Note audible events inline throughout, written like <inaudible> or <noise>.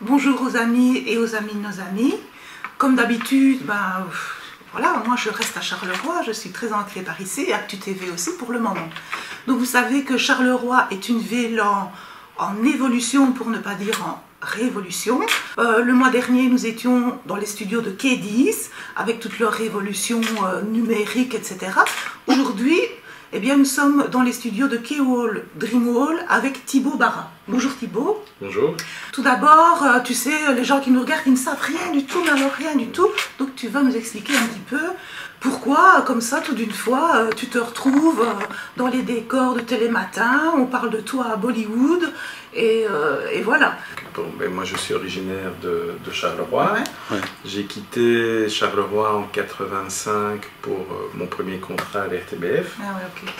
Bonjour aux amis et aux amis de nos amis. Comme d'habitude, ben, voilà, moi je reste à Charleroi, je suis très ancrée par ici et Actu TV aussi pour le moment. Donc vous savez que Charleroi est une ville en, évolution, pour ne pas dire en révolution. Euh, le mois dernier, nous étions dans les studios de K10 avec toute leur révolution euh, numérique, etc. Aujourd'hui, eh bien, nous sommes dans les studios de K-Wall Dreamwall avec Thibaut Barra. Bonjour Thibaut. Bonjour. Tout d'abord, euh, tu sais, les gens qui nous regardent, ils ne savent rien du tout, mais alors rien du tout. Donc tu vas nous expliquer un petit peu pourquoi, comme ça, tout d'une fois, euh, tu te retrouves euh, dans les décors de Télématin, on parle de toi à Bollywood, et, euh, et voilà. Bon, ben moi je suis originaire de, de Charleroi. Ouais. J'ai quitté Charleroi en 85 pour mon premier contrat à l'RTBF, Ah ouais, ok.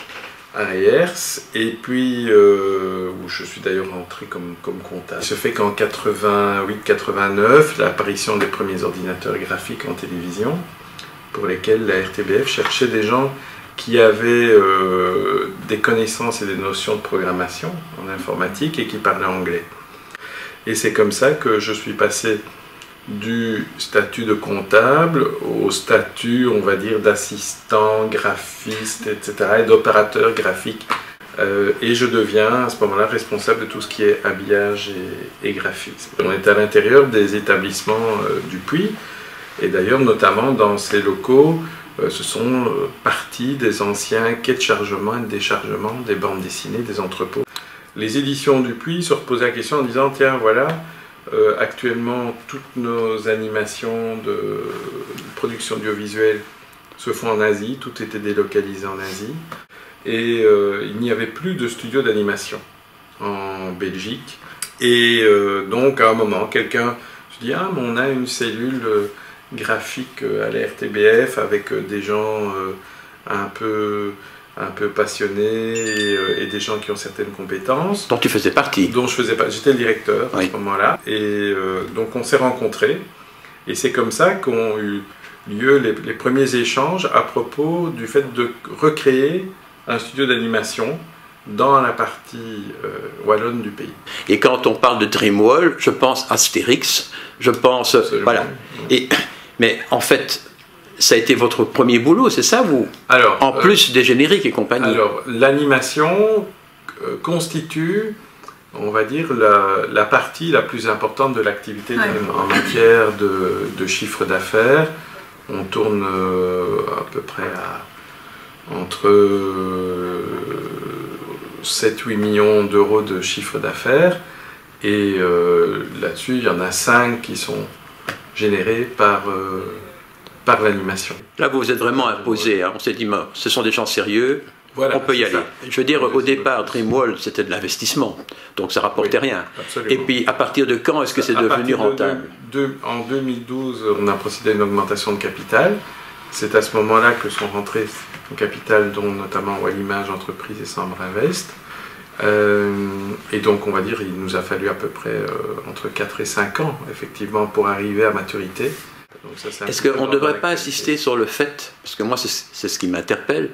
à Ayers, et puis euh, où je suis d'ailleurs rentré comme, comme comptable. Il se fait qu'en 88-89, l'apparition des premiers ordinateurs graphiques en télévision, pour lesquels la RTBF cherchait des gens qui avaient euh, des connaissances et des notions de programmation en informatique et qui parlaient anglais. Et c'est comme ça que je suis passé du statut de comptable au statut, on va dire, d'assistant, graphiste, etc., et d'opérateur graphique. Euh, et je deviens à ce moment-là responsable de tout ce qui est habillage et, et graphisme. On est à l'intérieur des établissements euh, du Puy, et d'ailleurs, notamment dans ces locaux, euh, ce sont euh, parties des anciens quais de chargement et de déchargement des bandes dessinées, des entrepôts. Les éditions du Puy se reposaient la question en disant tiens, voilà, euh, actuellement, toutes nos animations de production audiovisuelle se font en Asie, tout était délocalisé en Asie, et il n'y avait plus de studio d'animation en Belgique. Et donc, à un moment, quelqu'un se dit ah, mais on a une cellule. Graphique euh, à la RTBF avec euh, des gens euh, un peu un peu passionnés et, et des gens qui ont certaines compétences dont tu faisais partie. dont je faisais pas j'étais le directeur à ce moment-là et euh, donc on s'est rencontrés et c'est comme ça qu'ont eu lieu les, les premiers échanges à propos du fait de recréer un studio d'animation dans la partie euh, wallonne du pays. Et quand on parle de Dreamwall, je pense Astérix, je pense. Absolument. Voilà. Et, mais en fait, ça a été votre premier boulot, c'est ça, vous? Alors, En euh, plus des génériques et compagnie. Alors, l'animation euh, constitue, on va dire, la, la partie la plus importante de l'activité Ouais. en matière de, de chiffre d'affaires. On tourne euh, à peu près à entre 7-8 millions d'euros de chiffre d'affaires. Et euh, là-dessus, il y en a 5 qui sont générés par, euh, par l'animation. Là, vous vous êtes vraiment imposé. hein. On s'est dit, ce sont des gens sérieux, Voilà, on peut y aller. ça. Je veux dire, au départ, ça. Dreamwall, c'était de l'investissement. Donc ça rapportait Oui. rien. Absolument. Et puis, à partir de quand est-ce que c'est devenu de rentable? En 2012, on a procédé à une augmentation de capital. C'est à ce moment-là que sont rentrés en capital, dont notamment Wallimage Entreprise et Sambre Invest. Euh, et donc, on va dire, il nous a fallu à peu près euh, entre 4 et 5 ans, effectivement, pour arriver à maturité. Est-ce qu'on ne devrait pas insister sur le fait, parce que moi c'est ce qui m'interpelle,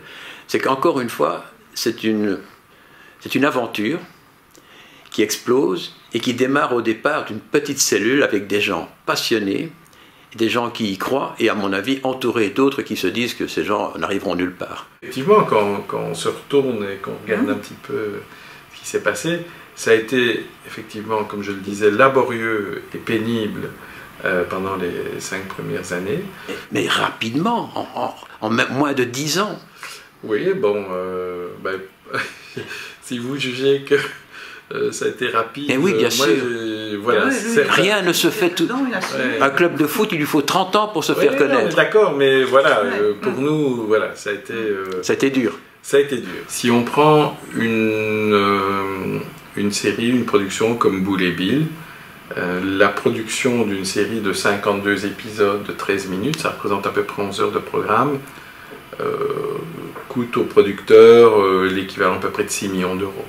c'est qu'encore une fois, c'est une, c'est une aventure qui explose et qui démarre au départ d'une petite cellule avec des gens passionnés, des gens qui y croient et à mon avis entourés d'autres qui se disent que ces gens n'arriveront nulle part. Effectivement, quand, quand on se retourne et qu'on regarde Mhm. un petit peu qui s'est passé, ça a été effectivement, comme je le disais, laborieux et pénible euh, pendant les cinq premières années. Mais rapidement, en, en- en même- moins de dix ans. Oui, bon, euh, ben, <laughs> si vous jugez que euh, ça a été rapide, Eh oui, bien euh, moi, sûr. voilà, oui. Rien ne se fait tout. Non. Ouais. Un club de foot, il lui faut 30 ans pour se Ouais, faire non, mais connaître. D'accord, mais voilà, euh, pour nous, voilà, ça a été. euh, Ça a été dur. Ça a été dur. Si on prend une, euh, une série, une production comme Boule et Bill, euh, la production d'une série de 52 épisodes de 13 minutes, ça représente à peu près 11 heures de programme, euh, coûte au producteur l'équivalent à peu près de 6 millions d'euros.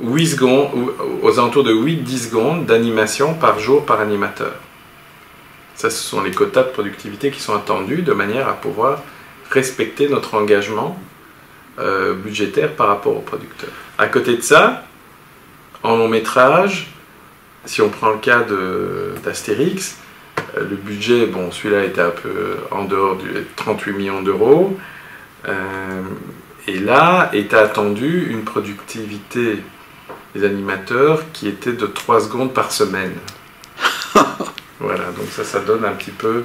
8 secondes, aux alentours de 8-10 secondes d'animation par jour par animateur. Ça, ce sont les quotas de productivité qui sont attendus de manière à pouvoir respecter notre engagement euh, budgétaire par rapport au producteur. À côté de ça, en long métrage, Si on prend le cas d'Astérix, euh, le budget, bon, celui-là était un peu en dehors du 38 millions d'euros. Euh, et là est attendue une productivité des animateurs qui était de 3 secondes par semaine. <laughs> voilà, donc ça, ça donne un petit peu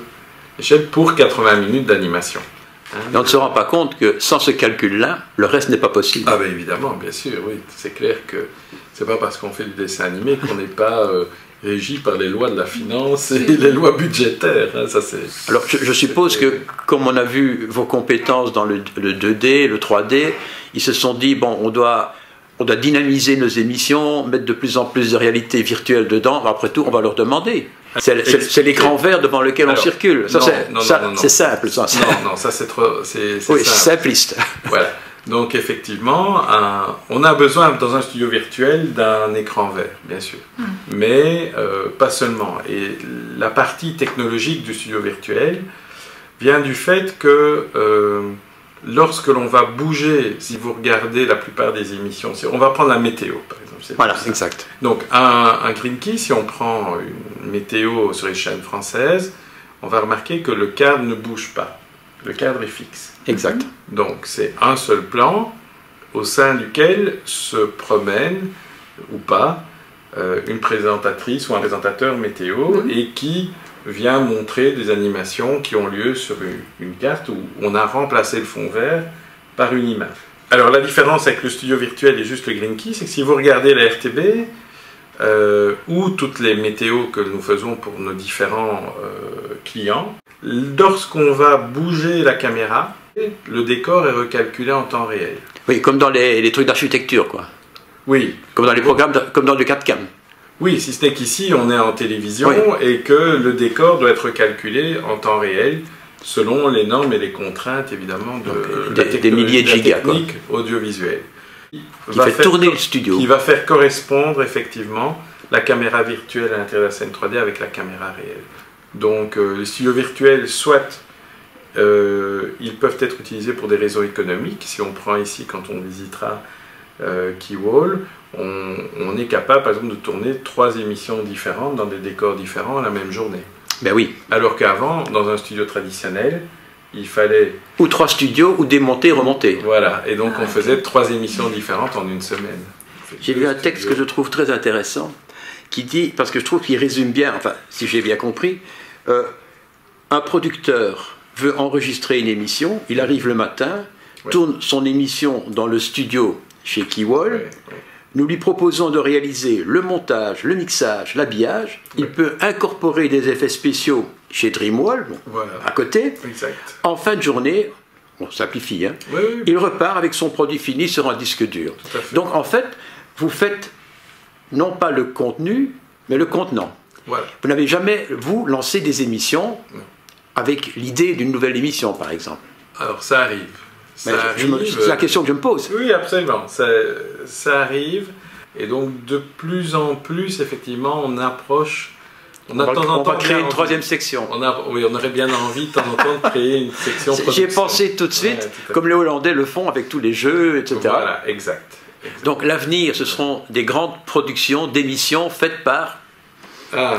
l'échelle pour 80 minutes d'animation. On ne se rend pas compte que sans ce calcul-là, le reste n'est pas possible. Ah ben évidemment, bien sûr, oui. C'est clair que c'est pas parce qu'on fait du dessin animé qu'on n'est pas euh, régi par les lois de la finance et les lois budgétaires. Hein, ça, Alors je, suppose que comme on a vu vos compétences dans le, 2D, le 3D, ils se sont dit, bon, on doit, on doit dynamiser nos émissions, mettre de plus en plus de réalité virtuelle dedans, après tout, on va leur demander. C'est l'écran vert devant lequel on circule. C'est simple. Ça. Non, non, ça c'est trop. Oui, simpliste. Voilà. Donc effectivement, on a besoin dans un studio virtuel d'un écran vert, bien sûr, hmm. mais euh, pas seulement. Et la partie technologique du studio virtuel vient du fait que euh, lorsque l'on va bouger, si vous regardez la plupart des émissions, on va prendre la météo par exemple. Voilà, exact. Donc un, un green key, si on prend une météo sur les chaînes françaises, on va remarquer que le cadre ne bouge pas. Le cadre est fixe. Exact. Donc c'est un seul plan au sein duquel se promène ou pas euh, une présentatrice ou un présentateur météo mhm. et qui vient montrer des animations qui ont lieu sur une, carte où on a remplacé le fond vert par une image. Alors la différence avec le studio virtuel et juste le Green Key, c'est que si vous regardez la RTB euh, ou toutes les météos que nous faisons pour nos différents euh, clients, lorsqu'on va bouger la caméra, le décor est recalculé en temps réel. Oui, comme dans les, trucs d'architecture, quoi. Oui. Comme dans les programmes, comme dans le 4cam. Oui, si ce n'est qu'ici, on est en télévision et que le décor doit être calculé en temps réel selon les normes et les contraintes, évidemment, de, des, milliers de gigas, audiovisuelle. Qui va fait tourner le studio. Qui va faire correspondre, effectivement, la caméra virtuelle à l'intérieur de la scène 3D avec la caméra réelle. Donc, euh, les studios virtuels, soit euh, ils peuvent être utilisés pour des raisons économiques. Si on prend ici, quand on visitera Keywall, on, est capable, par exemple, de tourner trois émissions différentes dans des décors différents la même journée. Ben oui. Alors qu'avant, dans un studio traditionnel, il fallait... Ou trois studios, ou démonter, remonter. Voilà, et donc on faisait trois émissions différentes en une semaine. J'ai lu un texte que je trouve très intéressant, qui dit, parce que je trouve qu'il résume bien, enfin, si j'ai bien compris, euh, un producteur veut enregistrer une émission, il arrive le matin, tourne son émission dans le studio chez Keywall. Nous lui proposons de réaliser le montage, le mixage, l'habillage. Il peut incorporer des effets spéciaux chez Dreamwall, à côté. En fin de journée, on simplifie, hein, il repart avec son produit fini sur un disque dur. Donc en fait, vous faites non pas le contenu, mais le contenant. Vous n'avez jamais, vous, lancé des émissions avec l'idée d'une nouvelle émission, par exemple Alors, ça arrive. C'est la question que je me pose. Oui, absolument. Ça, ça, arrive. Et donc, de plus en plus, effectivement, on approche. On, a va, on va créer une troisième section. On a, oui, on aurait bien envie de temps en temps de créer une section. J'y ai pensé tout de suite, comme les Hollandais le font avec tous les jeux, etc. Voilà, exact. Donc l'avenir, ce seront des grandes productions d'émissions faites par ah,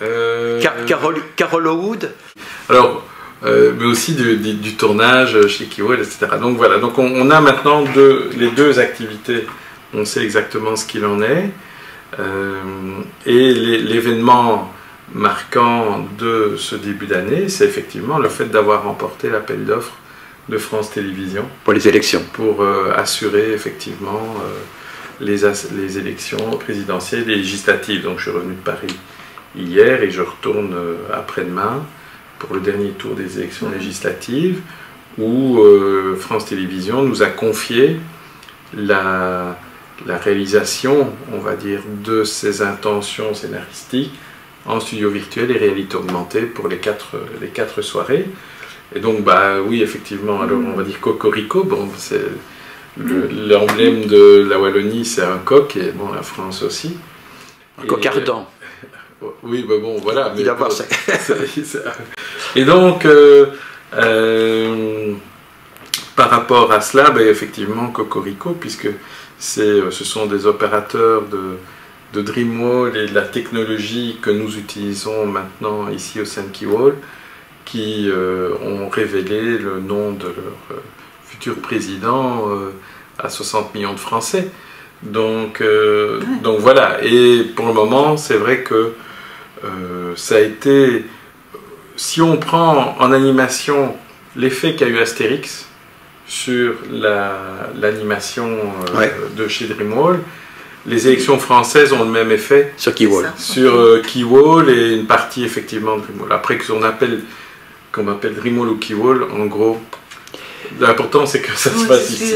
euh... Carol, Carol Howard alors, euh, mais aussi du, tournage chez Kiwell, etc. Donc voilà, donc on, a maintenant les deux activités, on sait exactement ce qu'il en est. Euh, et l'événement marquant de ce début d'année, c'est effectivement le fait d'avoir remporté l'appel d'offres de France Télévisions. Pour les élections. Pour euh, assurer effectivement les, les, élections présidentielles et législatives. Donc je suis revenu de Paris hier et je retourne après-demain pour le dernier tour des élections législatives, où euh, France Télévisions nous a confié la, la, réalisation, on va dire, de ses intentions scénaristiques en studio virtuel et réalité augmentée pour les quatre, les quatre soirées. Et donc, bah oui, effectivement, alors on va dire Cocorico, bon, c'est l'emblème de la Wallonie, c'est un coq, et bon, la France aussi. Un coq ardent. Oui, mais bon, voilà. Il a ça. <laughs> Et donc, euh, euh, par rapport à cela, ben, effectivement, Cocorico, puisque euh, ce sont des opérateurs de, de Dreamwall et de la technologie que nous utilisons maintenant ici au sein de Keywall qui euh, ont révélé le nom de leur euh, futur président euh, à 60 millions de Français. Donc, donc voilà, et pour le moment, c'est vrai que ça a été, si on prend en animation l'effet qu'a eu Astérix sur l'animation de chez Dreamwall, les élections françaises ont le même effet sur Keywall. Sur Keywall et une partie effectivement de Dreamwall. Après, qu'on appelle qu'on m'appelle Dreamwall ou Keywall, en gros, l'important c'est que ça se passe ici.